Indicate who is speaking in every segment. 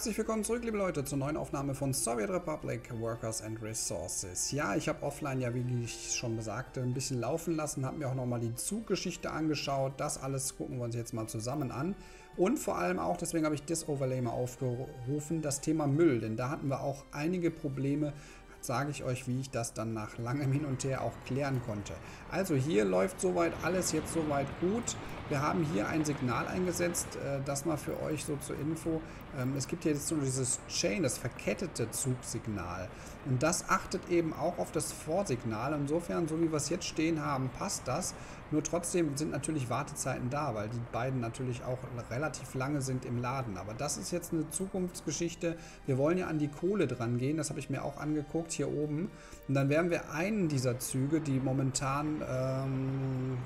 Speaker 1: Herzlich willkommen zurück, liebe Leute, zur neuen Aufnahme von Soviet Republic Workers and Resources. Ja, ich habe offline ja, wie ich schon besagte, ein bisschen laufen lassen, habe mir auch nochmal die Zuggeschichte angeschaut. Das alles gucken wir uns jetzt mal zusammen an. Und vor allem auch, deswegen habe ich das Overlay mal aufgerufen, das Thema Müll. Denn da hatten wir auch einige Probleme, sage ich euch, wie ich das dann nach langem Hin und Her auch klären konnte. Also hier läuft soweit alles jetzt soweit gut. Wir haben hier ein Signal eingesetzt, äh, das mal für euch so zur Info. Ähm, es gibt hier jetzt so dieses Chain, das verkettete Zugsignal. Und das achtet eben auch auf das Vorsignal. Insofern, so wie wir es jetzt stehen haben, passt das. Nur trotzdem sind natürlich Wartezeiten da, weil die beiden natürlich auch relativ lange sind im Laden. Aber das ist jetzt eine Zukunftsgeschichte. Wir wollen ja an die Kohle dran gehen, das habe ich mir auch angeguckt hier oben. Und dann werden wir einen dieser Züge, die momentan ähm,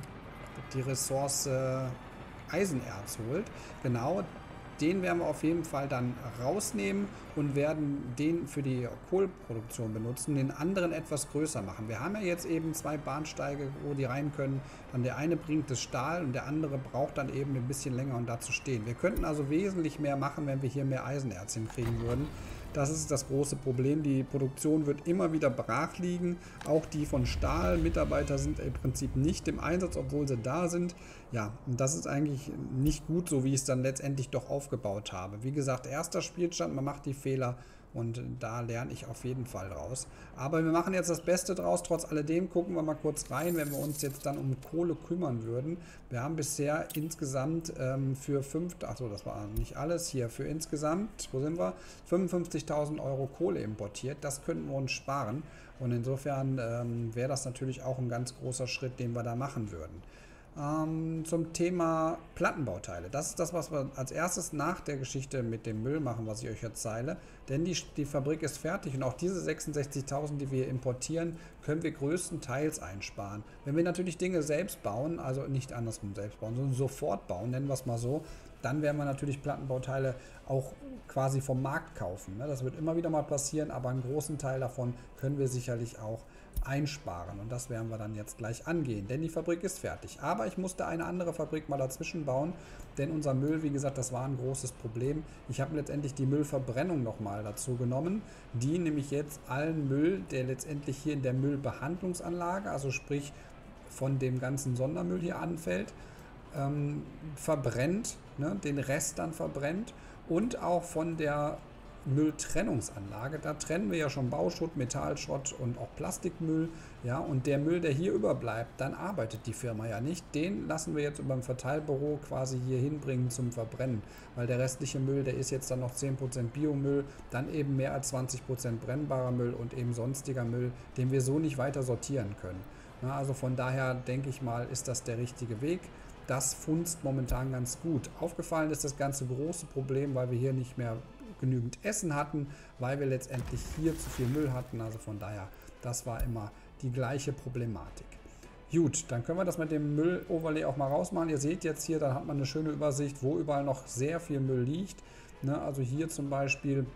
Speaker 1: die Ressource Eisenerz holt. Genau, den werden wir auf jeden Fall dann rausnehmen und werden den für die Kohlproduktion benutzen, den anderen etwas größer machen. Wir haben ja jetzt eben zwei Bahnsteige, wo die rein können. Dann der eine bringt das Stahl und der andere braucht dann eben ein bisschen länger, um da zu stehen. Wir könnten also wesentlich mehr machen, wenn wir hier mehr Eisenerz hinkriegen würden. Das ist das große Problem. Die Produktion wird immer wieder brach liegen. Auch die von Stahl. Mitarbeiter sind im Prinzip nicht im Einsatz, obwohl sie da sind. Ja, und das ist eigentlich nicht gut, so wie ich es dann letztendlich doch aufgebaut habe. Wie gesagt, erster Spielstand, man macht die Fehler und da lerne ich auf jeden Fall draus. Aber wir machen jetzt das Beste draus. Trotz alledem gucken wir mal kurz rein, wenn wir uns jetzt dann um Kohle kümmern würden. Wir haben bisher insgesamt ähm, für 5, achso, das war nicht alles hier, für insgesamt, wo sind wir? 55.000 Euro Kohle importiert. Das könnten wir uns sparen. Und insofern ähm, wäre das natürlich auch ein ganz großer Schritt, den wir da machen würden ähm, zum Thema Plattenbauteile. Das ist das, was wir als erstes nach der Geschichte mit dem Müll machen, was ich euch erzähle. Denn die, die Fabrik ist fertig und auch diese 66.000, die wir importieren, können wir größtenteils einsparen. Wenn wir natürlich Dinge selbst bauen, also nicht andersrum selbst bauen, sondern sofort bauen, nennen wir es mal so, dann werden wir natürlich Plattenbauteile auch quasi vom Markt kaufen. Ne? Das wird immer wieder mal passieren, aber einen großen Teil davon können wir sicherlich auch einsparen. Und das werden wir dann jetzt gleich angehen, denn die Fabrik ist fertig. Aber ich musste eine andere Fabrik mal dazwischen bauen, denn unser Müll, wie gesagt, das war ein großes Problem. Ich habe letztendlich die Müllverbrennung nochmal dazu genommen, die nämlich jetzt allen Müll, der letztendlich hier in der Müllbehandlungsanlage, also sprich von dem ganzen Sondermüll hier anfällt, ähm, verbrennt, ne, den Rest dann verbrennt und auch von der Mülltrennungsanlage. Da trennen wir ja schon Bauschutt, Metallschrott und auch Plastikmüll. Ja, und der Müll, der hier überbleibt, dann arbeitet die Firma ja nicht. Den lassen wir jetzt über ein Verteilbüro quasi hier hinbringen zum Verbrennen. Weil der restliche Müll, der ist jetzt dann noch 10% Biomüll, dann eben mehr als 20% brennbarer Müll und eben sonstiger Müll, den wir so nicht weiter sortieren können. Ja, also von daher denke ich mal, ist das der richtige Weg das funzt momentan ganz gut. Aufgefallen ist das ganze große Problem, weil wir hier nicht mehr genügend Essen hatten, weil wir letztendlich hier zu viel Müll hatten. Also von daher, das war immer die gleiche Problematik. Gut, dann können wir das mit dem Müll-Overlay auch mal rausmachen. Ihr seht jetzt hier, da hat man eine schöne Übersicht, wo überall noch sehr viel Müll liegt. Ne, also hier zum Beispiel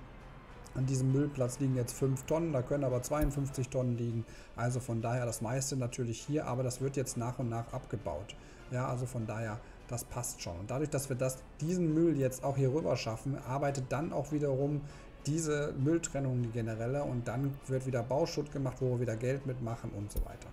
Speaker 1: an diesem Müllplatz liegen jetzt 5 Tonnen, da können aber 52 Tonnen liegen. Also von daher das meiste natürlich hier, aber das wird jetzt nach und nach abgebaut. Ja, also von daher, das passt schon. Und dadurch, dass wir das, diesen Müll jetzt auch hier rüber schaffen, arbeitet dann auch wiederum diese Mülltrennung die generelle und dann wird wieder Bauschutt gemacht, wo wir wieder Geld mitmachen und so weiter.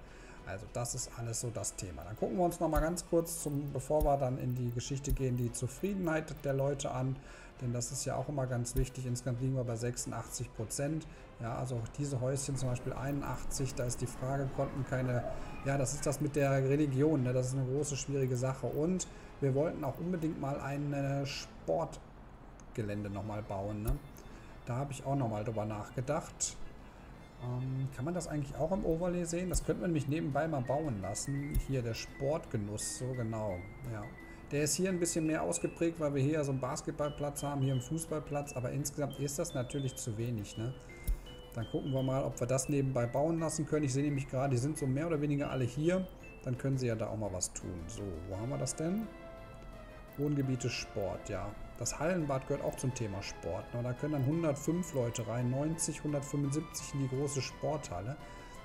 Speaker 1: Also das ist alles so das Thema. Dann gucken wir uns noch mal ganz kurz, zum, bevor wir dann in die Geschichte gehen, die Zufriedenheit der Leute an. Denn das ist ja auch immer ganz wichtig. Insgesamt liegen wir bei 86 Prozent. Ja, also diese Häuschen zum Beispiel 81, da ist die Frage, konnten keine, ja, das ist das mit der Religion, ne? das ist eine große, schwierige Sache. Und wir wollten auch unbedingt mal ein Sportgelände nochmal bauen. Ne? Da habe ich auch nochmal drüber nachgedacht. Ähm, kann man das eigentlich auch im Overlay sehen? Das könnte man nämlich nebenbei mal bauen lassen. Hier der Sportgenuss, so genau. Ja. Der ist hier ein bisschen mehr ausgeprägt, weil wir hier so einen Basketballplatz haben, hier einen Fußballplatz. Aber insgesamt ist das natürlich zu wenig. Ne? Dann gucken wir mal, ob wir das nebenbei bauen lassen können. Ich sehe nämlich gerade, die sind so mehr oder weniger alle hier. Dann können sie ja da auch mal was tun. So, wo haben wir das denn? Wohngebiete Sport, ja. Das Hallenbad gehört auch zum Thema Sport. Ne? Da können dann 105 Leute rein, 90, 175 in die große Sporthalle.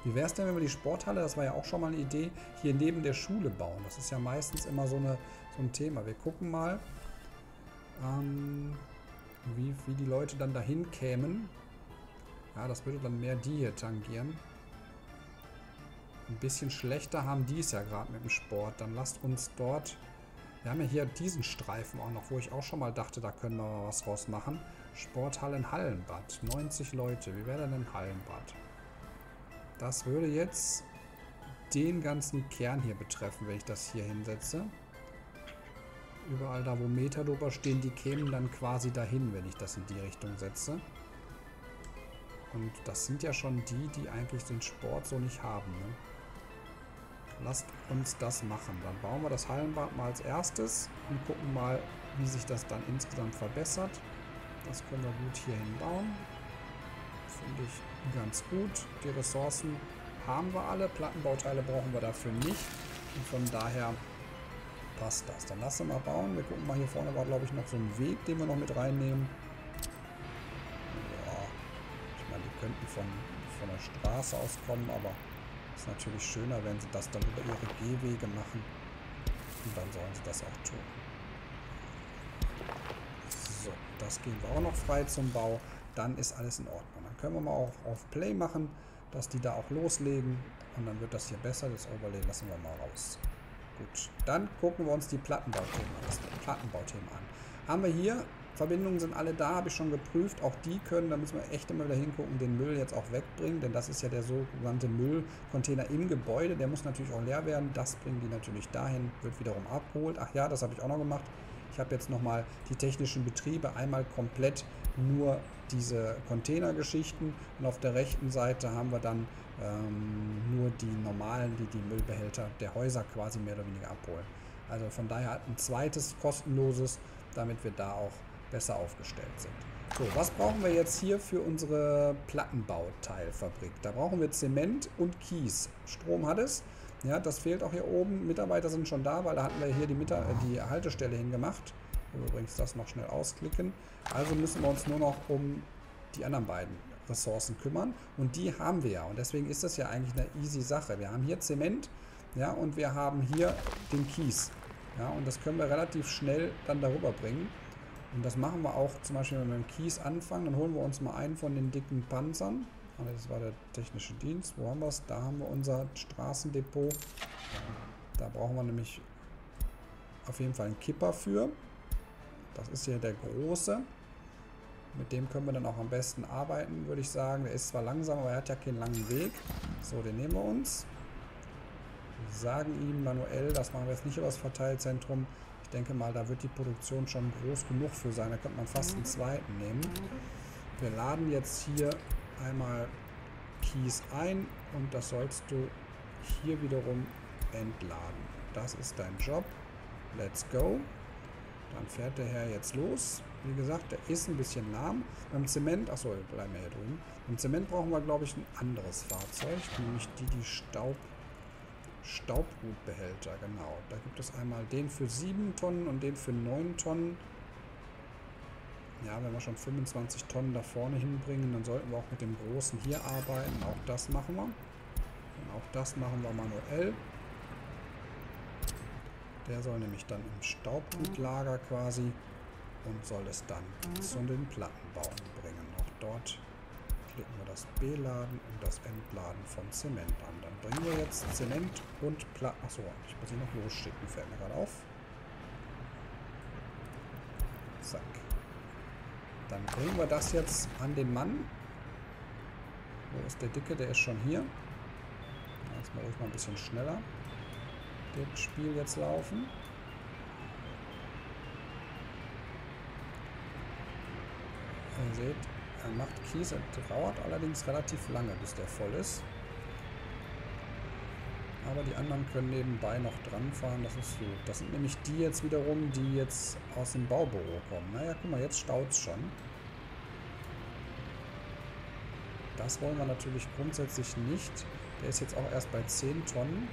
Speaker 1: Wie wäre es denn, wenn wir die Sporthalle, das war ja auch schon mal eine Idee, hier neben der Schule bauen? Das ist ja meistens immer so, eine, so ein Thema. Wir gucken mal. Ähm, wie, wie die Leute dann dahin kämen. Ja, das würde dann mehr die hier tangieren. Ein bisschen schlechter haben die es ja gerade mit dem Sport. Dann lasst uns dort... Wir haben ja hier diesen Streifen auch noch, wo ich auch schon mal dachte, da können wir mal was raus machen. Sporthallen Hallenbad. 90 Leute. Wie wäre denn ein Hallenbad? Das würde jetzt den ganzen Kern hier betreffen, wenn ich das hier hinsetze. Überall da, wo Meter stehen, die kämen dann quasi dahin, wenn ich das in die Richtung setze. Und das sind ja schon die, die eigentlich den Sport so nicht haben. Ne? Lasst uns das machen. Dann bauen wir das Hallenbad mal als erstes und gucken mal, wie sich das dann insgesamt verbessert. Das können wir gut hier hinbauen. Finde ich ganz gut. Die Ressourcen haben wir alle. Plattenbauteile brauchen wir dafür nicht. Und von daher passt das. Dann lassen wir mal bauen. Wir gucken mal, hier vorne war glaube ich noch so ein Weg, den wir noch mit reinnehmen. Könnten von, von der Straße aus kommen, aber ist natürlich schöner, wenn sie das dann über ihre Gehwege machen. Und dann sollen sie das auch tun. So, das gehen wir auch noch frei zum Bau. Dann ist alles in Ordnung. Dann können wir mal auch auf Play machen, dass die da auch loslegen. Und dann wird das hier besser. Das Overlay lassen wir mal raus. Gut, dann gucken wir uns die Plattenbauthemen an. Plattenbauthemen an. Haben wir hier Verbindungen sind alle da, habe ich schon geprüft. Auch die können, da müssen wir echt immer wieder hingucken, den Müll jetzt auch wegbringen, denn das ist ja der sogenannte Müllcontainer im Gebäude. Der muss natürlich auch leer werden. Das bringen die natürlich dahin, wird wiederum abgeholt. Ach ja, das habe ich auch noch gemacht. Ich habe jetzt nochmal die technischen Betriebe einmal komplett nur diese Containergeschichten und auf der rechten Seite haben wir dann ähm, nur die normalen, die die Müllbehälter der Häuser quasi mehr oder weniger abholen. Also von daher ein zweites kostenloses, damit wir da auch besser aufgestellt sind. So, was brauchen wir jetzt hier für unsere Plattenbauteilfabrik? Da brauchen wir Zement und Kies. Strom hat es. Ja, das fehlt auch hier oben. Mitarbeiter sind schon da, weil da hatten wir hier die, Mita äh, die Haltestelle hingemacht. Übrigens das noch schnell ausklicken. Also müssen wir uns nur noch um die anderen beiden Ressourcen kümmern. Und die haben wir ja. Und deswegen ist das ja eigentlich eine easy Sache. Wir haben hier Zement ja, und wir haben hier den Kies. Ja, und das können wir relativ schnell dann darüber bringen. Und das machen wir auch zum Beispiel, wenn wir mit dem Kies anfangen, dann holen wir uns mal einen von den dicken Panzern. Ah, das war der technische Dienst. Wo haben wir es? Da haben wir unser Straßendepot. Da brauchen wir nämlich auf jeden Fall einen Kipper für. Das ist hier der große. Mit dem können wir dann auch am besten arbeiten, würde ich sagen. Der ist zwar langsam, aber er hat ja keinen langen Weg. So, den nehmen wir uns. Wir sagen ihm manuell, das machen wir jetzt nicht über das Verteilzentrum. Ich denke mal, da wird die Produktion schon groß genug für sein. Da könnte man fast einen zweiten nehmen. Wir laden jetzt hier einmal Keys ein und das sollst du hier wiederum entladen. Das ist dein Job. Let's go. Dann fährt der Herr jetzt los. Wie gesagt, der ist ein bisschen lahm. Beim Zement, achso, bleiben wir hier drüben. Beim Zement brauchen wir, glaube ich, ein anderes Fahrzeug, nämlich die, die Staub Staubgutbehälter, genau. Da gibt es einmal den für 7 Tonnen und den für 9 Tonnen. Ja, wenn wir schon 25 Tonnen da vorne hinbringen, dann sollten wir auch mit dem großen hier arbeiten. Auch das machen wir. Und auch das machen wir manuell. Der soll nämlich dann im Staubgutlager quasi und soll es dann zu den Plattenbauen bringen. Auch dort klicken wir das Beladen und das Entladen von Zement an. Dann bringen wir jetzt Zement und Platten. Achso, ich muss ihn noch losschicken, fällt mir gerade auf. Zack. Dann bringen wir das jetzt an den Mann. Wo ist der Dicke? Der ist schon hier. Jetzt mal ruhig mal ein bisschen schneller. Das Spiel jetzt laufen. Ihr seht, er macht Kies, er dauert allerdings relativ lange, bis der voll ist. Aber die anderen können nebenbei noch dran fahren, das ist gut. Das sind nämlich die jetzt wiederum, die jetzt aus dem Baubüro kommen. Naja, guck mal, jetzt staut es schon. Das wollen wir natürlich grundsätzlich nicht. Der ist jetzt auch erst bei 10 Tonnen.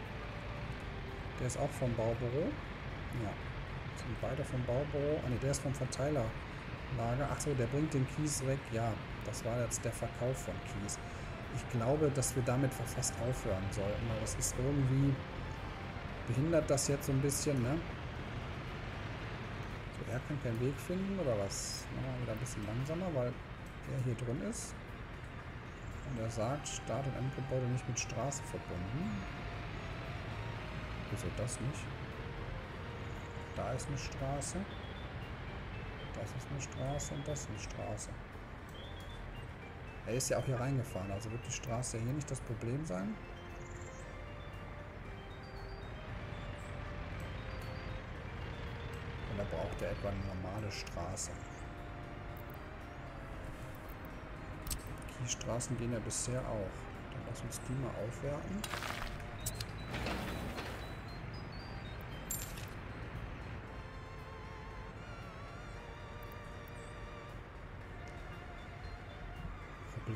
Speaker 1: Der ist auch vom Baubüro. Ja, sind beide vom Baubüro. Ah ne, der ist vom Verteiler. Lager. Achso, der bringt den Kies weg. Ja, das war jetzt der Verkauf von Kies. Ich glaube, dass wir damit fast aufhören sollten, weil das ist irgendwie behindert das jetzt so ein bisschen, ne? So, er kann keinen Weg finden oder was? Machen wir wieder ein bisschen langsamer, weil er hier drin ist. Und er sagt, Start- und Endgebäude nicht mit Straße verbunden. Wieso das nicht? Da ist eine Straße. Das ist eine Straße und das ist eine Straße. Er ist ja auch hier reingefahren, also wird die Straße hier nicht das Problem sein. Und er braucht ja etwa eine normale Straße. Die Straßen gehen ja bisher auch. Dann lass uns die mal aufwerten.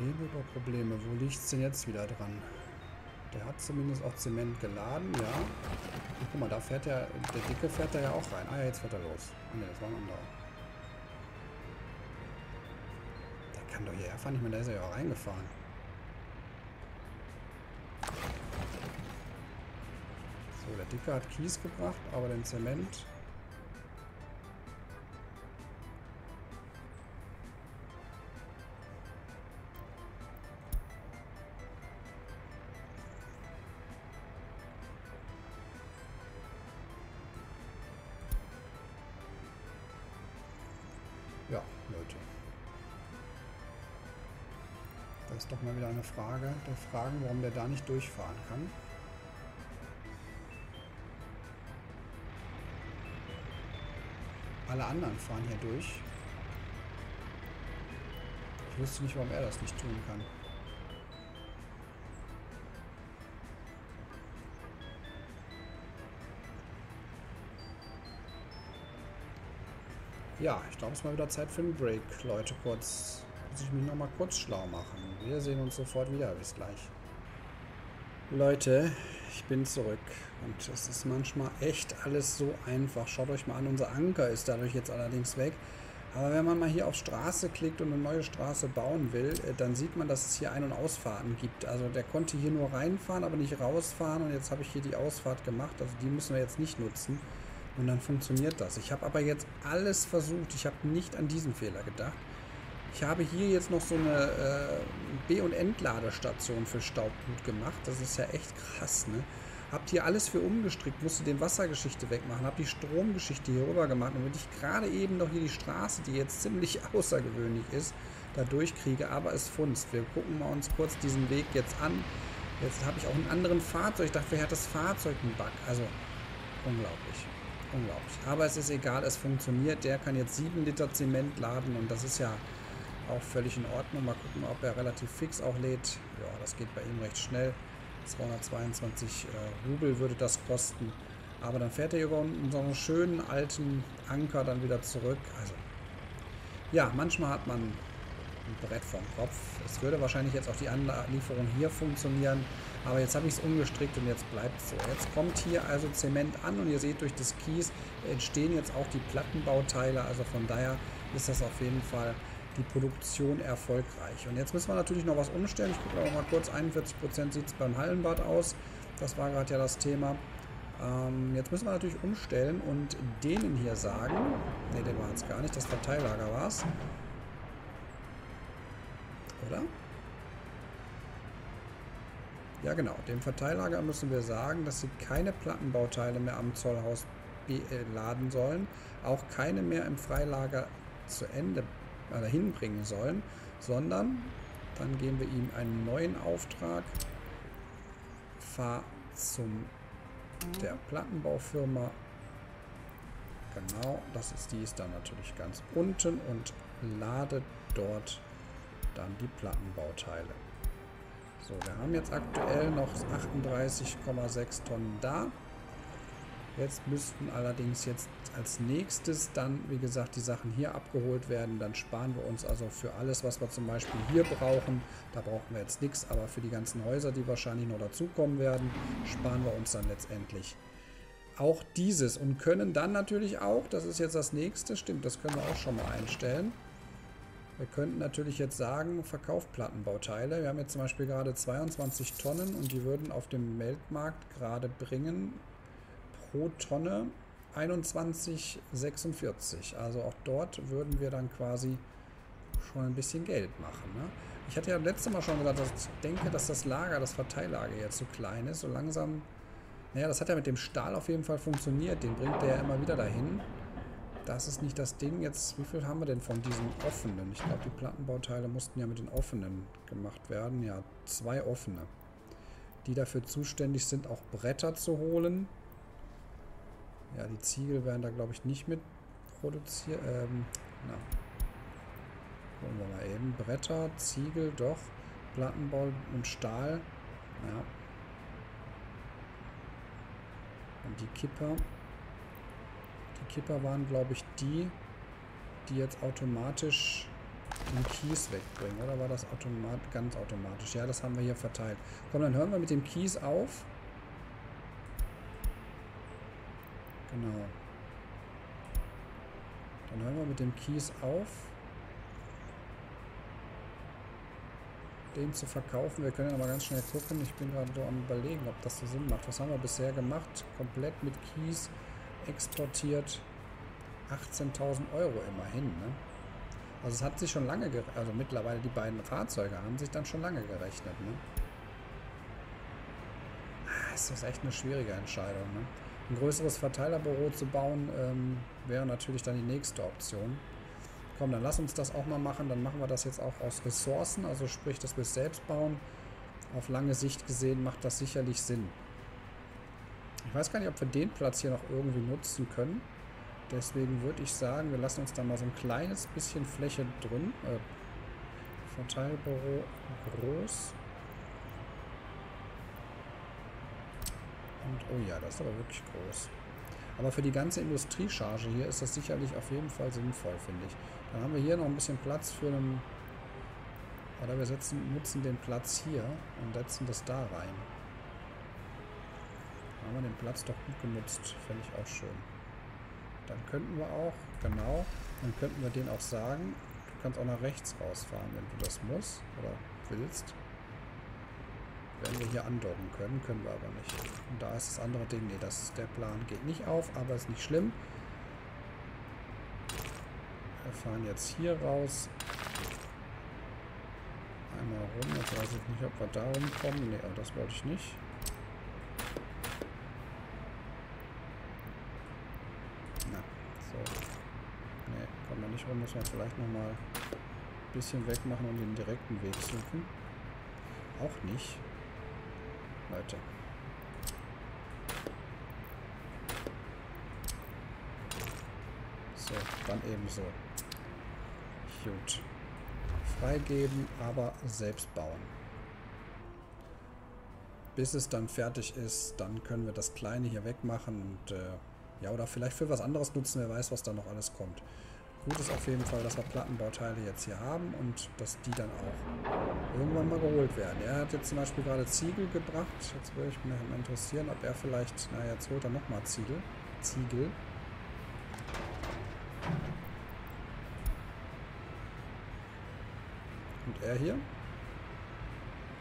Speaker 1: Probleme über Probleme. Wo liegt es denn jetzt wieder dran? Der hat zumindest auch Zement geladen, ja. Und guck mal, da fährt ja, der Dicke fährt da ja auch rein. Ah ja, jetzt fährt er los. Ne, das war ein anderer. Der kann doch hierher fahren. Ich meine, da ist er ja auch reingefahren. So, der Dicke hat Kies gebracht, aber den Zement Frage der Fragen, warum der da nicht durchfahren kann. Alle anderen fahren hier durch. Ich wüsste nicht, warum er das nicht tun kann. Ja, ich glaube, es ist mal wieder Zeit für einen Break, Leute. Kurz, muss ich mich noch mal kurz schlau machen. Wir sehen uns sofort wieder. Bis gleich. Leute, ich bin zurück. Und es ist manchmal echt alles so einfach. Schaut euch mal an, unser Anker ist dadurch jetzt allerdings weg. Aber wenn man mal hier auf Straße klickt und eine neue Straße bauen will, äh, dann sieht man, dass es hier Ein- und Ausfahrten gibt. Also der konnte hier nur reinfahren, aber nicht rausfahren. Und jetzt habe ich hier die Ausfahrt gemacht. Also die müssen wir jetzt nicht nutzen. Und dann funktioniert das. Ich habe aber jetzt alles versucht. Ich habe nicht an diesen Fehler gedacht. Ich habe hier jetzt noch so eine äh, B- und Entladestation für Staubblut gemacht. Das ist ja echt krass, ne? Habt hier alles für umgestrickt, musste den Wassergeschichte wegmachen, hab die Stromgeschichte hier rüber gemacht, damit ich gerade eben noch hier die Straße, die jetzt ziemlich außergewöhnlich ist, da durchkriege. Aber es funzt. Wir gucken mal uns kurz diesen Weg jetzt an. Jetzt habe ich auch einen anderen Fahrzeug. Ich dachte, wer hat das Fahrzeug einen Bug? Also, unglaublich. Unglaublich. Aber es ist egal, es funktioniert. Der kann jetzt 7 Liter Zement laden und das ist ja auch völlig in Ordnung. Mal gucken, ob er relativ fix auch lädt. Ja, das geht bei ihm recht schnell. 222 äh, Rubel würde das kosten. Aber dann fährt er über unseren schönen alten Anker dann wieder zurück. Also, ja, manchmal hat man ein Brett vom Kopf. Es würde wahrscheinlich jetzt auch die Anlieferung hier funktionieren. Aber jetzt habe ich es umgestrickt und jetzt bleibt es so. Jetzt kommt hier also Zement an und ihr seht, durch das Kies entstehen jetzt auch die Plattenbauteile. Also von daher ist das auf jeden Fall die Produktion erfolgreich. Und jetzt müssen wir natürlich noch was umstellen. Ich gucke aber mal kurz, 41% sieht es beim Hallenbad aus. Das war gerade ja das Thema. Ähm, jetzt müssen wir natürlich umstellen und denen hier sagen, ne, der war jetzt gar nicht, das Verteillager war es. Oder? Ja genau, dem Verteillager müssen wir sagen, dass sie keine Plattenbauteile mehr am Zollhaus laden sollen, auch keine mehr im Freilager zu Ende oder hinbringen sollen, sondern dann geben wir ihm einen neuen Auftrag. Fahr zum der Plattenbaufirma. Genau, das ist die ist dann natürlich ganz unten und lade dort dann die Plattenbauteile. So, wir haben jetzt aktuell noch 38,6 Tonnen da. Jetzt müssten allerdings jetzt als nächstes dann, wie gesagt, die Sachen hier abgeholt werden. Dann sparen wir uns also für alles, was wir zum Beispiel hier brauchen, da brauchen wir jetzt nichts, aber für die ganzen Häuser, die wahrscheinlich noch dazukommen werden, sparen wir uns dann letztendlich auch dieses und können dann natürlich auch, das ist jetzt das nächste, stimmt, das können wir auch schon mal einstellen. Wir könnten natürlich jetzt sagen, Verkaufplattenbauteile. Wir haben jetzt zum Beispiel gerade 22 Tonnen und die würden auf dem Weltmarkt gerade bringen pro Tonne 21,46. Also auch dort würden wir dann quasi schon ein bisschen Geld machen. Ne? Ich hatte ja letztes Mal schon gesagt, dass ich denke, dass das Lager, das Verteillager jetzt zu klein ist. So langsam, naja, das hat ja mit dem Stahl auf jeden Fall funktioniert. Den bringt der ja immer wieder dahin. Das ist nicht das Ding. Jetzt, wie viel haben wir denn von diesen offenen? Ich glaube, die Plattenbauteile mussten ja mit den offenen gemacht werden. Ja, zwei offene. Die dafür zuständig sind, auch Bretter zu holen. Ja, die Ziegel werden da, glaube ich, nicht mit produziert. Ähm, na. Gucken wir mal eben. Bretter, Ziegel, doch. Plattenbau und Stahl. Ja. Und die Kipper. Die Kipper waren, glaube ich, die, die jetzt automatisch den Kies wegbringen. Oder war das automat ganz automatisch? Ja, das haben wir hier verteilt. Komm, dann hören wir mit dem Kies auf. Genau. Dann hören wir mit dem Kies auf. Den zu verkaufen. Wir können ja mal ganz schnell gucken. Ich bin gerade so am überlegen, ob das so Sinn macht. Was haben wir bisher gemacht? Komplett mit Kies exportiert. 18.000 Euro immerhin, ne? Also es hat sich schon lange, also mittlerweile die beiden Fahrzeuge haben sich dann schon lange gerechnet, ne? Ah, es ist echt eine schwierige Entscheidung, ne? Ein größeres Verteilerbüro zu bauen, ähm, wäre natürlich dann die nächste Option. Komm, dann lass uns das auch mal machen. Dann machen wir das jetzt auch aus Ressourcen, also sprich, dass wir es selbst bauen. Auf lange Sicht gesehen macht das sicherlich Sinn. Ich weiß gar nicht, ob wir den Platz hier noch irgendwie nutzen können. Deswegen würde ich sagen, wir lassen uns da mal so ein kleines bisschen Fläche drin. Äh, Verteilbüro groß. Oh ja, das ist aber wirklich groß. Aber für die ganze Industriecharge hier ist das sicherlich auf jeden Fall sinnvoll, finde ich. Dann haben wir hier noch ein bisschen Platz für einen... Oder wir setzen, nutzen den Platz hier und setzen das da rein. Da haben wir den Platz doch gut genutzt. Fände ich auch schön. Dann könnten wir auch, genau, dann könnten wir den auch sagen, du kannst auch nach rechts rausfahren, wenn du das musst oder willst. Werden wir hier andocken können, können wir aber nicht. Und da ist das andere Ding. Nee, das der Plan. Geht nicht auf, aber ist nicht schlimm. Wir fahren jetzt hier raus. Einmal rum. Jetzt weiß ich nicht, ob wir da rumkommen. Nee, aber das wollte ich nicht. Na, so. Nee, kommen wir nicht rum. Müssen wir vielleicht nochmal ein bisschen wegmachen und den direkten Weg suchen. Auch nicht. Leute. So, dann ebenso. Gut. Freigeben, aber selbst bauen. Bis es dann fertig ist, dann können wir das Kleine hier wegmachen und äh, ja, oder vielleicht für was anderes nutzen, wer weiß, was da noch alles kommt. Gut ist auf jeden Fall, dass wir Plattenbauteile jetzt hier haben und dass die dann auch irgendwann mal geholt werden. Er hat jetzt zum Beispiel gerade Ziegel gebracht. Jetzt würde ich mich mal interessieren, ob er vielleicht... Na, jetzt holt er nochmal Ziegel. Ziegel. Und er hier?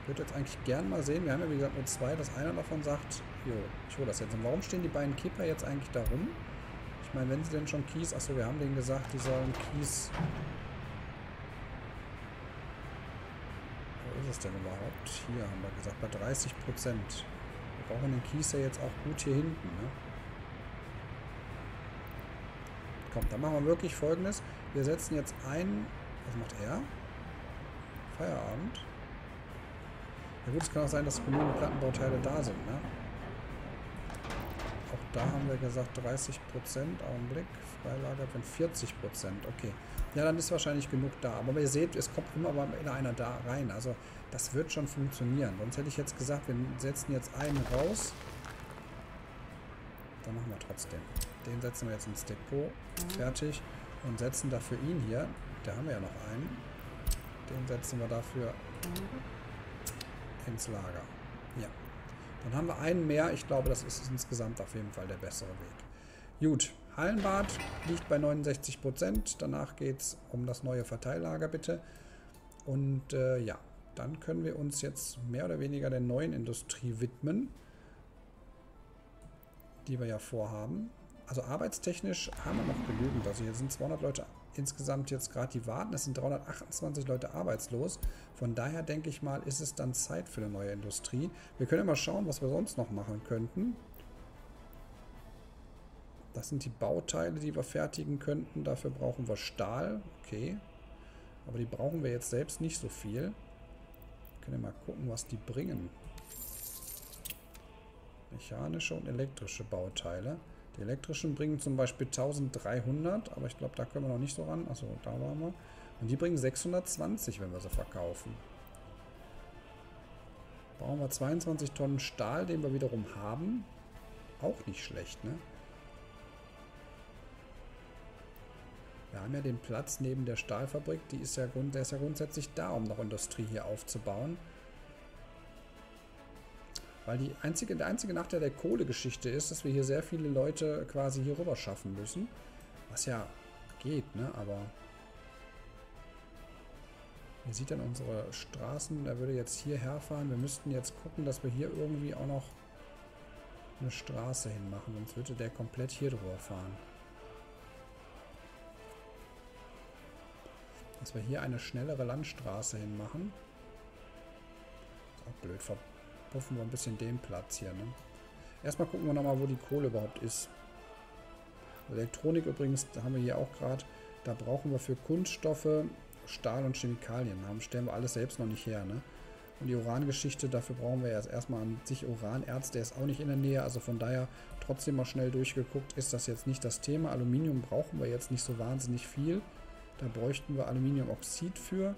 Speaker 1: Ich würde jetzt eigentlich gern mal sehen. Wir haben ja wie gesagt nur zwei. Das einer davon sagt, jo, ich hole das jetzt. Und warum stehen die beiden Kipper jetzt eigentlich da rum? Ich meine, wenn sie denn schon Kies... Achso, wir haben denen gesagt, die sollen Kies... Wo ist es denn überhaupt? Hier haben wir gesagt, bei 30 Prozent. Wir brauchen den Kies ja jetzt auch gut hier hinten, ne? Komm, dann machen wir wirklich folgendes. Wir setzen jetzt ein... Was macht er? Feierabend. Ja gut, es kann auch sein, dass genügend Plattenbauteile da sind, ne? Da haben wir gesagt 30 Prozent. Augenblick. Freilagert wenn 40 Prozent. Okay. Ja, dann ist wahrscheinlich genug da. Aber ihr seht, es kommt immer mal einer da rein. Also das wird schon funktionieren. Sonst hätte ich jetzt gesagt, wir setzen jetzt einen raus. Dann machen wir trotzdem. Den setzen wir jetzt ins Depot. Fertig. Und setzen dafür ihn hier. Da haben wir ja noch einen. Den setzen wir dafür ins Lager. Ja. Dann haben wir einen mehr. Ich glaube, das ist insgesamt auf jeden Fall der bessere Weg. Gut, Hallenbad liegt bei 69%. Danach geht es um das neue Verteillager bitte. Und äh, ja, dann können wir uns jetzt mehr oder weniger der neuen Industrie widmen, die wir ja vorhaben. Also arbeitstechnisch haben wir noch genügend. Also hier sind 200 Leute insgesamt jetzt gerade, die warten. Es sind 328 Leute arbeitslos. Von daher denke ich mal, ist es dann Zeit für eine neue Industrie. Wir können ja mal schauen, was wir sonst noch machen könnten. Das sind die Bauteile, die wir fertigen könnten. Dafür brauchen wir Stahl. Okay. Aber die brauchen wir jetzt selbst nicht so viel. Wir können ja mal gucken, was die bringen. Mechanische und elektrische Bauteile. Die elektrischen bringen zum Beispiel 1300, aber ich glaube, da können wir noch nicht so ran. Achso, da waren wir. Und die bringen 620, wenn wir sie verkaufen. Brauchen wir 22 Tonnen Stahl, den wir wiederum haben. Auch nicht schlecht, ne? Wir haben ja den Platz neben der Stahlfabrik. Die ist ja, der ist ja grundsätzlich da, um noch Industrie hier aufzubauen. Weil die einzige, der einzige Nachteil der Kohlegeschichte ist, dass wir hier sehr viele Leute quasi hier rüber schaffen müssen. Was ja geht, ne? Aber wie sieht denn unsere Straßen? Der würde jetzt hierher fahren. Wir müssten jetzt gucken, dass wir hier irgendwie auch noch eine Straße hinmachen. Sonst würde der komplett hier drüber fahren. Dass wir hier eine schnellere Landstraße hinmachen. Ist auch blöd puffen wir ein bisschen den Platz hier. Ne? Erstmal gucken wir nochmal, wo die Kohle überhaupt ist. Elektronik übrigens, haben wir hier auch gerade, da brauchen wir für Kunststoffe, Stahl und Chemikalien. Haben stellen wir alles selbst noch nicht her. Ne? Und die Urangeschichte, dafür brauchen wir jetzt erstmal an sich Uranerz, der ist auch nicht in der Nähe. Also von daher trotzdem mal schnell durchgeguckt, ist das jetzt nicht das Thema. Aluminium brauchen wir jetzt nicht so wahnsinnig viel. Da bräuchten wir Aluminiumoxid für.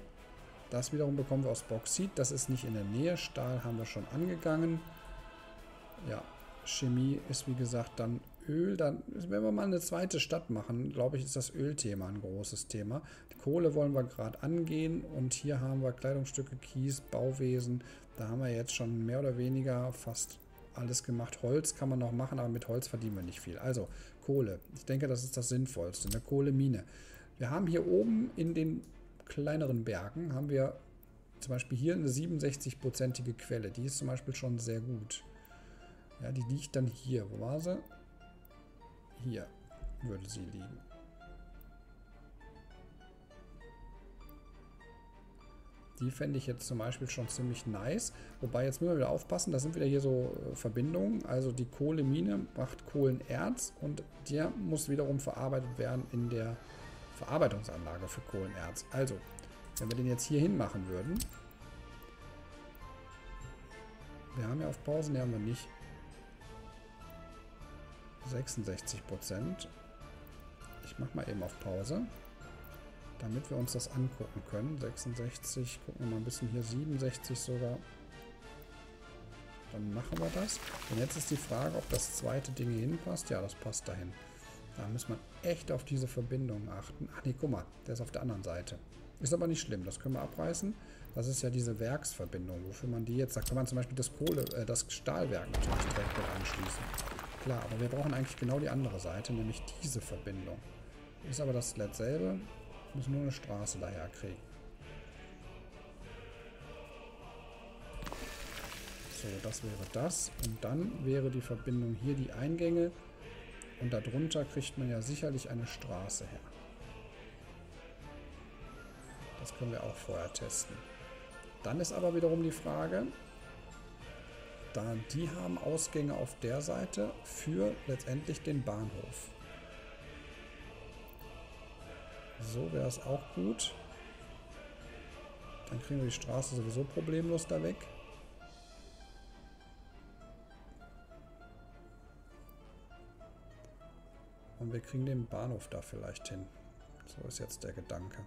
Speaker 1: Das wiederum bekommen wir aus Bauxit. Das ist nicht in der Nähe. Stahl haben wir schon angegangen. Ja, Chemie ist wie gesagt dann Öl. Dann, wenn wir mal eine zweite Stadt machen, glaube ich, ist das Ölthema ein großes Thema. Die Kohle wollen wir gerade angehen. Und hier haben wir Kleidungsstücke, Kies, Bauwesen. Da haben wir jetzt schon mehr oder weniger fast alles gemacht. Holz kann man noch machen, aber mit Holz verdienen wir nicht viel. Also Kohle. Ich denke, das ist das Sinnvollste. Eine Kohlemine. Wir haben hier oben in den kleineren Bergen haben wir zum Beispiel hier eine 67-prozentige Quelle. Die ist zum Beispiel schon sehr gut. Ja, die liegt dann hier. Wo war sie? Hier würde sie liegen. Die fände ich jetzt zum Beispiel schon ziemlich nice. Wobei, jetzt müssen wir wieder aufpassen, da sind wieder hier so äh, Verbindungen. Also die Kohlemine macht Kohlenerz und der muss wiederum verarbeitet werden in der Verarbeitungsanlage für Kohlenerz. Also, wenn wir den jetzt hier hin machen würden. Wir haben ja auf Pause, ne haben wir nicht. 66 Prozent. Ich mache mal eben auf Pause, damit wir uns das angucken können. 66, gucken wir mal ein bisschen hier, 67 sogar. Dann machen wir das. Und jetzt ist die Frage, ob das zweite Ding hier hinpasst. Ja, das passt dahin. Da muss man echt auf diese Verbindung achten. Ach nee, guck mal, der ist auf der anderen Seite. Ist aber nicht schlimm, das können wir abreißen. Das ist ja diese Werksverbindung, wofür man die jetzt, da kann man zum Beispiel das Kohle, äh, das Stahlwerk natürlich direkt mit anschließen. Klar, aber wir brauchen eigentlich genau die andere Seite, nämlich diese Verbindung. Ist aber das selbe, müssen nur eine Straße daher kriegen. So, das wäre das. Und dann wäre die Verbindung hier die Eingänge und darunter kriegt man ja sicherlich eine Straße her. Das können wir auch vorher testen. Dann ist aber wiederum die Frage, da die haben Ausgänge auf der Seite für letztendlich den Bahnhof. So wäre es auch gut. Dann kriegen wir die Straße sowieso problemlos da weg. Und wir kriegen den Bahnhof da vielleicht hin. So ist jetzt der Gedanke.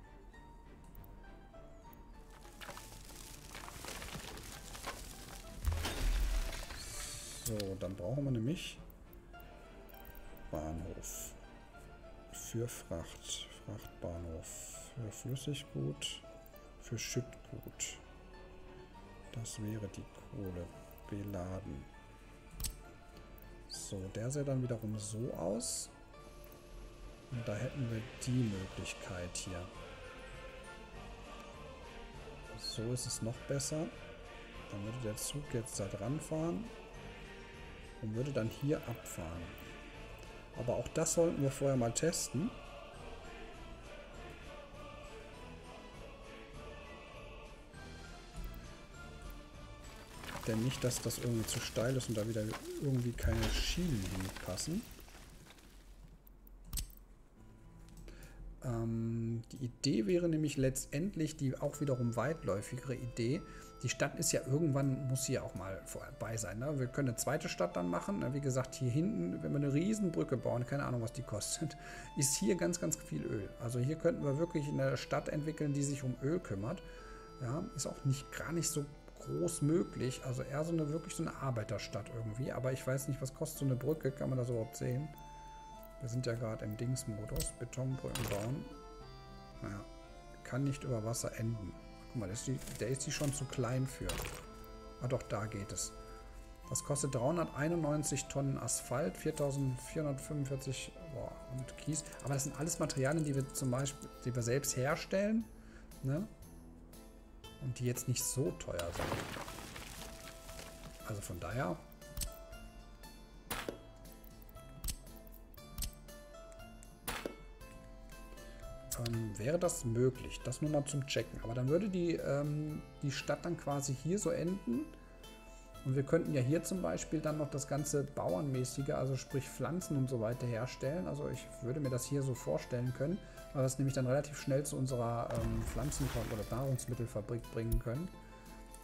Speaker 1: So, dann brauchen wir nämlich Bahnhof. Für Fracht. Frachtbahnhof. Für Flüssiggut. Für Schüttgut. Das wäre die Kohle. Beladen. So, der sähe dann wiederum so aus. Und da hätten wir die Möglichkeit hier. So ist es noch besser. Dann würde der Zug jetzt da dran fahren und würde dann hier abfahren. Aber auch das sollten wir vorher mal testen. Denn nicht, dass das irgendwie zu steil ist und da wieder irgendwie keine Schienen hinpassen. Ähm, die Idee wäre nämlich letztendlich die auch wiederum weitläufigere Idee. Die Stadt ist ja irgendwann, muss sie ja auch mal vorbei sein. Ne? Wir können eine zweite Stadt dann machen. Wie gesagt, hier hinten, wenn wir eine Riesenbrücke bauen, keine Ahnung, was die kostet, ist hier ganz, ganz viel Öl. Also hier könnten wir wirklich eine Stadt entwickeln, die sich um Öl kümmert. Ja, ist auch nicht gar nicht so groß möglich. Also eher so eine wirklich so eine Arbeiterstadt irgendwie. Aber ich weiß nicht, was kostet so eine Brücke. Kann man das überhaupt sehen? Wir sind ja gerade im Dings-Modus. Betonbrücken bauen. Naja, kann nicht über Wasser enden. Guck mal, der ist die schon zu klein für. Ah doch, da geht es. Das kostet 391 Tonnen Asphalt, 4445 boah, und Kies. Aber das sind alles Materialien, die wir zum Beispiel, die wir selbst herstellen. Ne? Und die jetzt nicht so teuer sind. Also von daher wäre das möglich. Das nur mal zum Checken. Aber dann würde die, ähm, die Stadt dann quasi hier so enden. Und wir könnten ja hier zum Beispiel dann noch das ganze Bauernmäßige, also sprich Pflanzen und so weiter herstellen. Also ich würde mir das hier so vorstellen können, weil wir es nämlich dann relativ schnell zu unserer ähm, Pflanzen- oder Nahrungsmittelfabrik bringen können.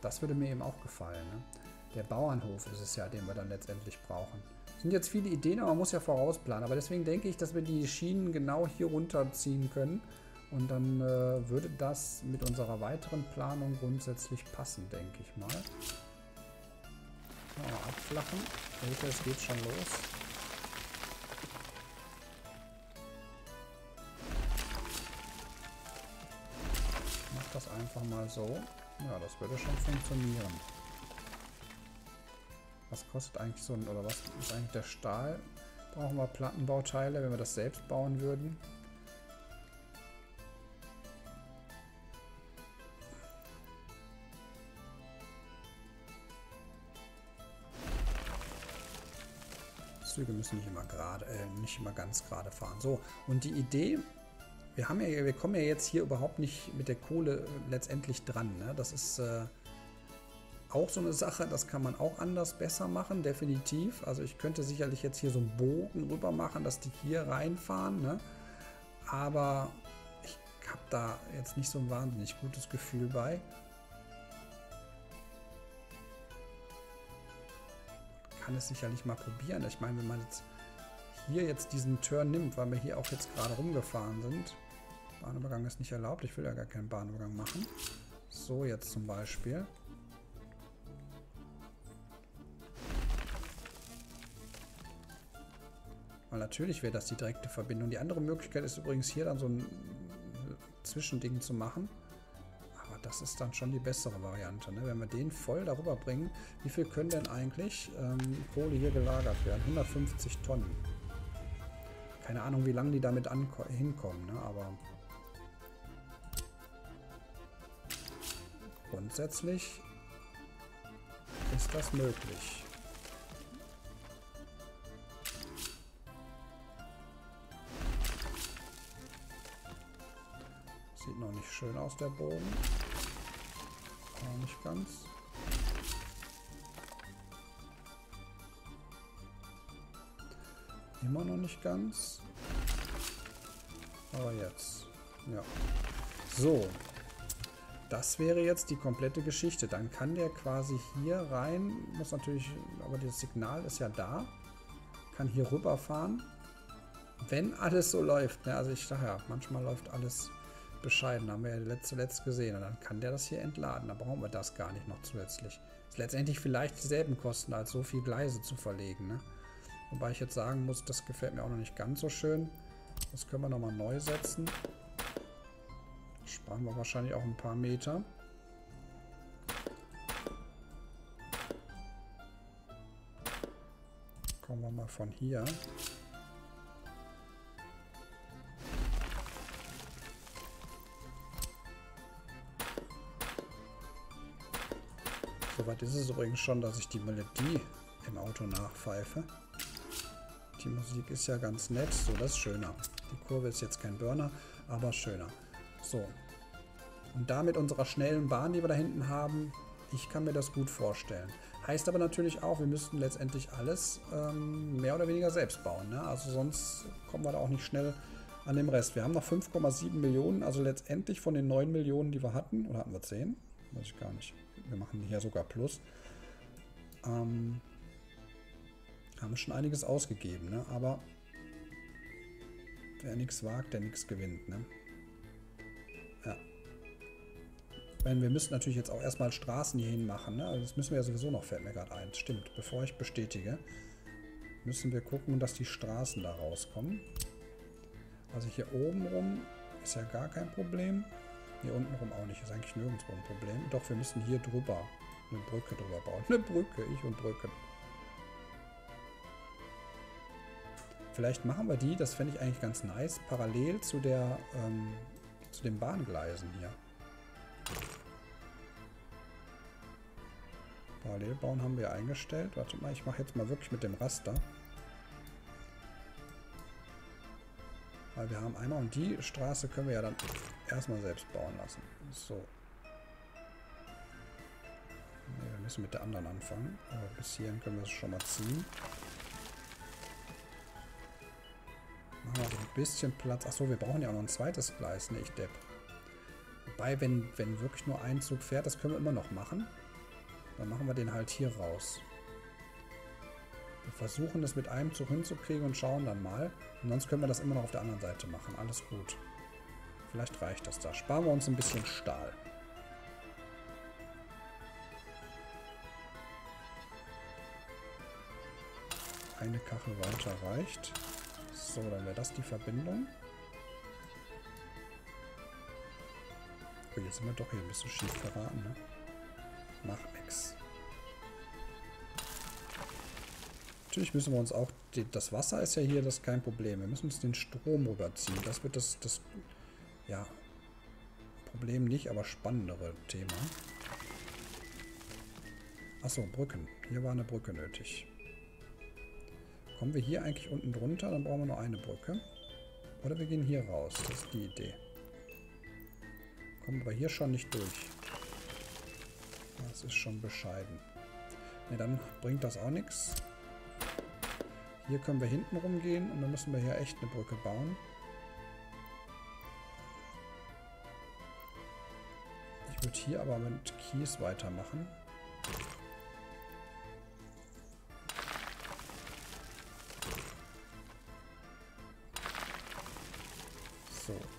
Speaker 1: Das würde mir eben auch gefallen. Ne? Der Bauernhof ist es ja, den wir dann letztendlich brauchen sind jetzt viele Ideen, aber man muss ja vorausplanen. Aber deswegen denke ich, dass wir die Schienen genau hier runterziehen können. Und dann äh, würde das mit unserer weiteren Planung grundsätzlich passen, denke ich mal. Mal abflachen. Seht es geht schon los. Ich mach das einfach mal so. Ja, das würde schon funktionieren. Was kostet eigentlich so ein, oder was ist eigentlich der Stahl? Brauchen wir Plattenbauteile, wenn wir das selbst bauen würden? Züge müssen nicht immer gerade, äh, nicht immer ganz gerade fahren. So, und die Idee, wir haben ja, wir kommen ja jetzt hier überhaupt nicht mit der Kohle äh, letztendlich dran. Ne? Das ist äh, auch so eine Sache, das kann man auch anders besser machen, definitiv. Also ich könnte sicherlich jetzt hier so einen Bogen rüber machen, dass die hier reinfahren, ne? aber ich habe da jetzt nicht so ein wahnsinnig gutes Gefühl bei. Kann es sicherlich mal probieren. Ich meine, wenn man jetzt hier jetzt diesen Turn nimmt, weil wir hier auch jetzt gerade rumgefahren sind. Bahnübergang ist nicht erlaubt. Ich will ja gar keinen Bahnübergang machen. So jetzt zum Beispiel. Weil natürlich wäre das die direkte Verbindung. Die andere Möglichkeit ist übrigens hier dann so ein Zwischending zu machen. Das ist dann schon die bessere Variante. Ne? Wenn wir den voll darüber bringen, wie viel können denn eigentlich ähm, Kohle hier gelagert werden? 150 Tonnen. Keine Ahnung, wie lange die damit hinkommen, ne? aber grundsätzlich ist das möglich. Sieht noch nicht schön aus, der Bogen. Auch nicht ganz. Immer noch nicht ganz. Aber jetzt. Ja. So. Das wäre jetzt die komplette Geschichte. Dann kann der quasi hier rein. Muss natürlich, aber das Signal ist ja da. Kann hier rüberfahren. Wenn alles so läuft. Ne? Also ich sage ja, manchmal läuft alles bescheiden, haben wir ja zuletzt gesehen. Und dann kann der das hier entladen. Da brauchen wir das gar nicht noch zusätzlich. Ist letztendlich vielleicht dieselben Kosten, als so viel Gleise zu verlegen. Ne? Wobei ich jetzt sagen muss, das gefällt mir auch noch nicht ganz so schön. Das können wir nochmal neu setzen. Sparen wir wahrscheinlich auch ein paar Meter. Kommen wir mal von hier. Soweit ist es übrigens schon, dass ich die Melodie im Auto nachpfeife. Die Musik ist ja ganz nett. So, das ist schöner. Die Kurve ist jetzt kein Burner, aber schöner. So. Und damit unserer schnellen Bahn, die wir da hinten haben, ich kann mir das gut vorstellen. Heißt aber natürlich auch, wir müssten letztendlich alles ähm, mehr oder weniger selbst bauen. Ne? Also sonst kommen wir da auch nicht schnell an dem Rest. Wir haben noch 5,7 Millionen, also letztendlich von den 9 Millionen, die wir hatten, oder hatten wir 10? Weiß ich gar nicht. Wir machen hier sogar Plus. Ähm, haben schon einiges ausgegeben, ne? aber wer nichts wagt, der nichts gewinnt. Ne? Ja. Meine, wir müssen natürlich jetzt auch erstmal Straßen hierhin machen. Ne? Also das müssen wir ja sowieso noch, fällt mir gerade ein. Stimmt, bevor ich bestätige, müssen wir gucken, dass die Straßen da rauskommen. Also hier oben rum ist ja gar kein Problem. Hier unten rum auch nicht. Ist eigentlich nirgendwo ein Problem. Doch, wir müssen hier drüber eine Brücke drüber bauen. Eine Brücke, ich und Brücke. Vielleicht machen wir die, das fände ich eigentlich ganz nice, parallel zu der, ähm, zu den Bahngleisen hier. Parallel bauen haben wir eingestellt. Warte mal, ich mache jetzt mal wirklich mit dem Raster. Weil wir haben einmal und die Straße können wir ja dann erstmal selbst bauen lassen. So. Ne, wir müssen mit der anderen anfangen. Aber bis hierhin können wir es schon mal ziehen. Machen wir ein bisschen Platz. Achso, wir brauchen ja auch noch ein zweites Gleis. Ne, ich depp. Wobei, wenn, wenn wirklich nur ein Zug fährt, das können wir immer noch machen. Dann machen wir den halt hier raus. Wir versuchen das mit einem Zug hinzukriegen und schauen dann mal. Und sonst können wir das immer noch auf der anderen Seite machen. Alles gut. Vielleicht reicht das da. Sparen wir uns ein bisschen Stahl. Eine Kachel weiter reicht. So, dann wäre das die Verbindung. Oh, jetzt sind wir doch hier ein bisschen schief geraten, ne? Mach Natürlich müssen wir uns auch... Die, das Wasser ist ja hier das kein Problem. Wir müssen uns den Strom rüberziehen. Das wird das... das ja, Problem nicht, aber spannendere Thema. Achso, Brücken. Hier war eine Brücke nötig. Kommen wir hier eigentlich unten drunter? Dann brauchen wir nur eine Brücke. Oder wir gehen hier raus. Das ist die Idee. Kommen aber hier schon nicht durch. Das ist schon bescheiden. Ne, dann bringt das auch nichts. Hier können wir hinten rumgehen und dann müssen wir hier echt eine Brücke bauen. Ich würde hier aber mit Kies weitermachen.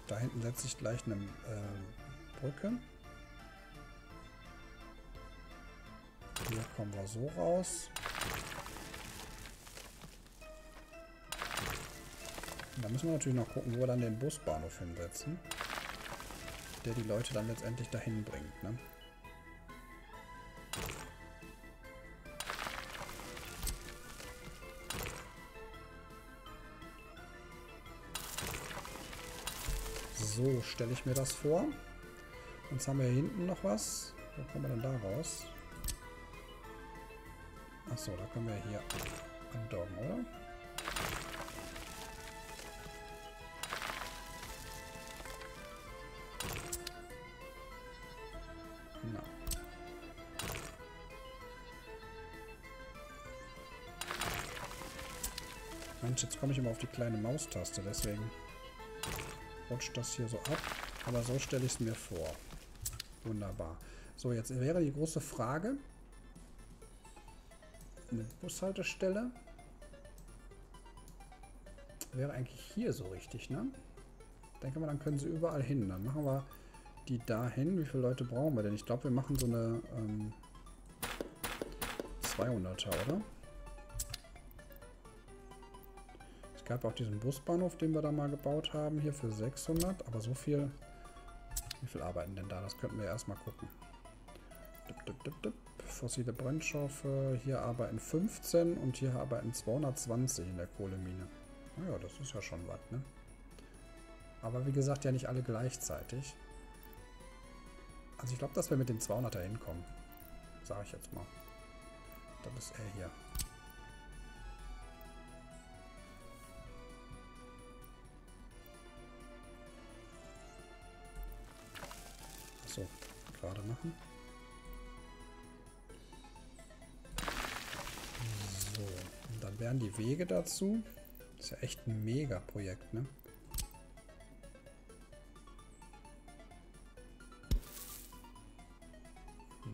Speaker 1: Da hinten setze ich gleich eine äh, Brücke. Hier kommen wir so raus. Da müssen wir natürlich noch gucken, wo wir dann den Busbahnhof hinsetzen. Der die Leute dann letztendlich dahin bringt. Ne? So stelle ich mir das vor. Jetzt haben wir hier hinten noch was. Wo kommen wir denn da raus? Achso, da können wir hier andocken, oder? Komme ich immer auf die kleine Maustaste, deswegen rutscht das hier so ab. Aber so stelle ich es mir vor. Wunderbar. So, jetzt wäre die große Frage. Eine Bushaltestelle. Wäre eigentlich hier so richtig, ne? Denke mal, dann können sie überall hin. Dann machen wir die dahin. Wie viele Leute brauchen wir denn? Ich glaube, wir machen so eine ähm, 200er, oder? Es gab auch diesen Busbahnhof, den wir da mal gebaut haben, hier für 600. Aber so viel... Wie viel arbeiten denn da? Das könnten wir erstmal gucken. Dip, dip, dip. Fossile Brennstoffe. Hier arbeiten 15 und hier arbeiten 220 in der Kohlemine. Naja, das ist ja schon was, ne? Aber wie gesagt, ja nicht alle gleichzeitig. Also ich glaube, dass wir mit den 200er hinkommen. Sage ich jetzt mal. Das ist er hier. So, gerade machen. So, und dann wären die Wege dazu. Das ist ja echt ein Mega-Projekt, ne?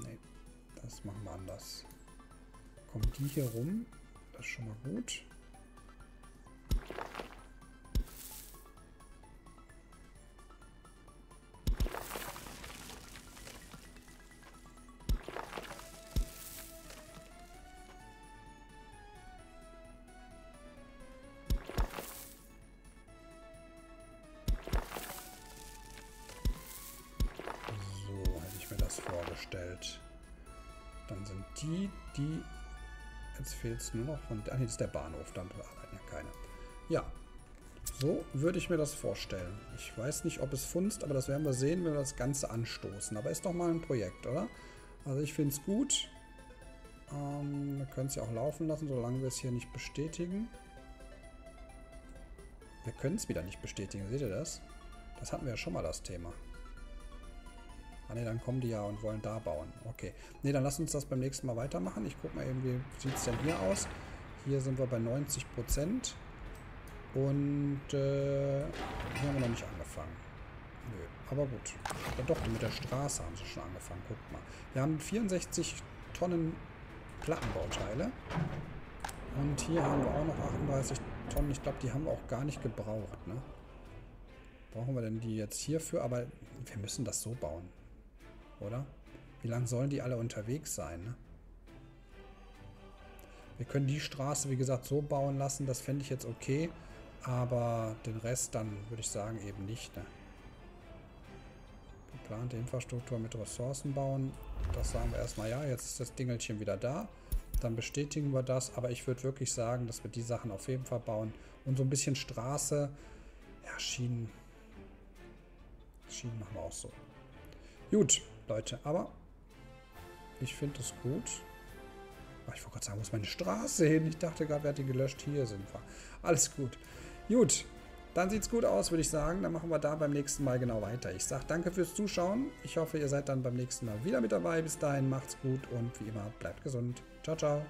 Speaker 1: Nee, das machen wir anders. Kommen die hier rum? Das ist schon mal gut. Die, die... Jetzt fehlt es nur noch von... Ah, nee, das ist der Bahnhof. Dann arbeiten ja keine. Ja, so würde ich mir das vorstellen. Ich weiß nicht, ob es funzt, aber das werden wir sehen, wenn wir das Ganze anstoßen. Aber ist doch mal ein Projekt, oder? Also ich finde es gut. Ähm, wir können es ja auch laufen lassen, solange wir es hier nicht bestätigen. Wir können es wieder nicht bestätigen, seht ihr das? Das hatten wir ja schon mal, das Thema. Ah ne, dann kommen die ja und wollen da bauen. Okay. Ne, dann lass uns das beim nächsten Mal weitermachen. Ich gucke mal eben, wie sieht es denn hier aus. Hier sind wir bei 90 Prozent. Und äh, hier haben wir noch nicht angefangen. Nö, aber gut. Ja, doch, mit der Straße haben sie schon angefangen. Guckt mal. Wir haben 64 Tonnen Plattenbauteile. Und hier haben wir auch noch 38 Tonnen. Ich glaube, die haben wir auch gar nicht gebraucht. Ne? Brauchen wir denn die jetzt hierfür? Aber wir müssen das so bauen oder? Wie lange sollen die alle unterwegs sein, ne? Wir können die Straße, wie gesagt, so bauen lassen. Das fände ich jetzt okay. Aber den Rest dann würde ich sagen eben nicht. Ne? Geplante Infrastruktur mit Ressourcen bauen. Das sagen wir erstmal, ja, jetzt ist das Dingelchen wieder da. Dann bestätigen wir das. Aber ich würde wirklich sagen, dass wir die Sachen auf jeden Fall bauen. Und so ein bisschen Straße. Ja, Schienen. Schienen machen wir auch so. Gut. Leute. Aber ich finde es gut. Ach, ich wollte gerade sagen, wo ist meine Straße hin? Ich dachte gerade, wer hat die gelöscht? Hier sind wir. Alles gut. Gut. Dann sieht es gut aus, würde ich sagen. Dann machen wir da beim nächsten Mal genau weiter. Ich sage danke fürs Zuschauen. Ich hoffe, ihr seid dann beim nächsten Mal wieder mit dabei. Bis dahin, macht's gut und wie immer, bleibt gesund. Ciao, ciao.